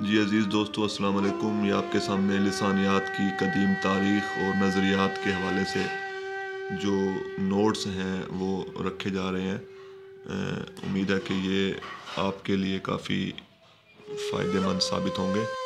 جی عزیز دوستو، السلام علیکم۔ یہ آپ کے سامنے لسانیات کی قدیم تاریخ اور نظریات کے حوالے سے جو نوٹس ہیں وہ رکھے جا رہے ہیں۔ امید ہے کہ یہ آپ کے لیے کافی فائدہ مند ثابت ہوں گے۔